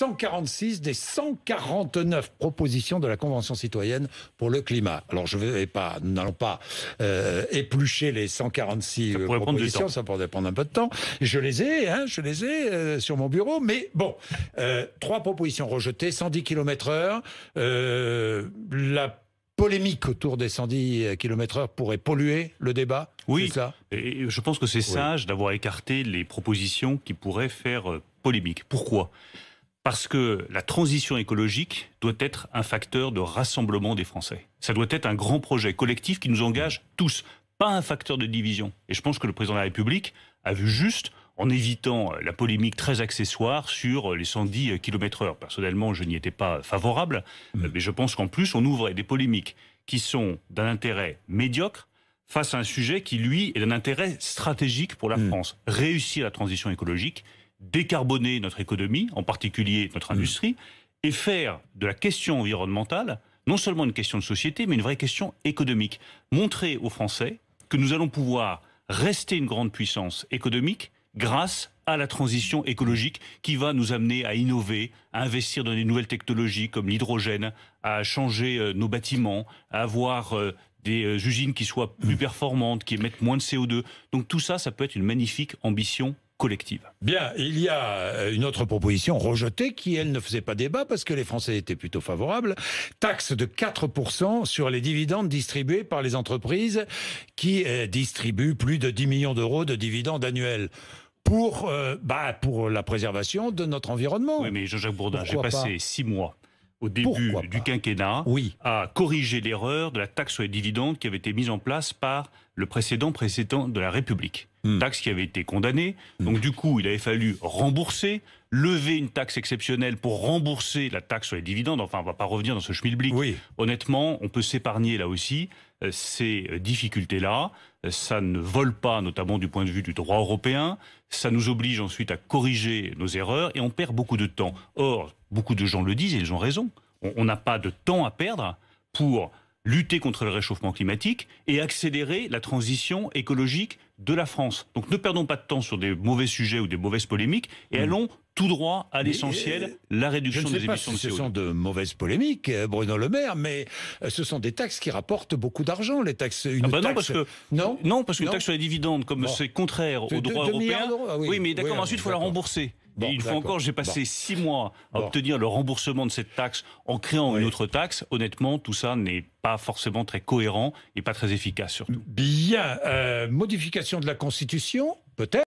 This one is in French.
146 des 149 propositions de la Convention citoyenne pour le climat. Alors je vais pas, nous n'allons pas euh, éplucher les 146 Ça pourrait prendre du propositions, temps. ça pourrait prendre un peu de temps. Je les ai, hein, je les ai euh, sur mon bureau, mais bon, euh, trois propositions rejetées, 110 km/h. La polémique autour des 110 km/h pourrait polluer le débat. Oui. ça? Et je pense que c'est sage d'avoir écarté les propositions qui pourraient faire polémique. Pourquoi? Parce que la transition écologique doit être un facteur de rassemblement des Français. Ça doit être un grand projet collectif qui nous engage tous, pas un facteur de division. Et je pense que le président de la République a vu juste en évitant la polémique très accessoire sur les 110 km heure. Personnellement, je n'y étais pas favorable, mais je pense qu'en plus, on ouvrait des polémiques qui sont d'un intérêt médiocre face à un sujet qui, lui, est d'un intérêt stratégique pour la France. Réussir la transition écologique, décarboner notre économie, en particulier notre industrie, et faire de la question environnementale non seulement une question de société, mais une vraie question économique. Montrer aux Français que nous allons pouvoir rester une grande puissance économique grâce à la transition écologique qui va nous amener à innover, à investir dans des nouvelles technologies comme l'hydrogène, à changer euh, nos bâtiments, à avoir euh, des euh, usines qui soient plus performantes, qui émettent moins de CO2. Donc tout ça, ça peut être une magnifique ambition collective. Bien, il y a euh, une autre proposition rejetée qui, elle, ne faisait pas débat parce que les Français étaient plutôt favorables. Taxe de 4% sur les dividendes distribués par les entreprises qui euh, distribuent plus de 10 millions d'euros de dividendes annuels pour, euh, bah, pour la préservation de notre environnement. Oui, mais Jean-Jacques Bourdin, j'ai passé pas six mois au début Pourquoi du quinquennat Oui. à corriger l'erreur de la taxe sur les dividendes qui avait été mise en place par le précédent précédent de la République. Hmm. Taxe qui avait été condamnée. Donc du coup, il avait fallu rembourser, lever une taxe exceptionnelle pour rembourser la taxe sur les dividendes. Enfin, on va pas revenir dans ce schmilblick. Oui. Honnêtement, on peut s'épargner là aussi euh, ces euh, difficultés-là. Euh, Ça ne vole pas, notamment du point de vue du droit européen. Ça nous oblige ensuite à corriger nos erreurs et on perd beaucoup de temps. Or, beaucoup de gens le disent et ils ont raison. On on n'a pas de temps à perdre pour lutter contre le réchauffement climatique et accélérer la transition écologique de la France. Donc ne perdons pas de temps sur des mauvais sujets ou des mauvaises polémiques et allons tout droit à l'essentiel, la Je réduction ne sais des pas émissions si de ce CO2. sont de mauvaises polémiques, euh, Bruno Le Maire, mais euh, ce sont des taxes qui rapportent beaucoup d'argent, les taxes. Une Ah bah non, taxe- parce que Non non, parce qu'une taxe sur les dividendes, comme Bon. c'est contraire au droit de européen. Ah oui. oui, mais d'accord, Oui, ensuite il faut la rembourser. Bon, et une fois encore, j'ai passé Bon. six mois à Bon. obtenir le remboursement de cette taxe en créant Oui. une autre taxe. Honnêtement, tout ça n'est pas forcément très cohérent et pas très efficace surtout. Bien, euh, modification de la Constitution, peut-être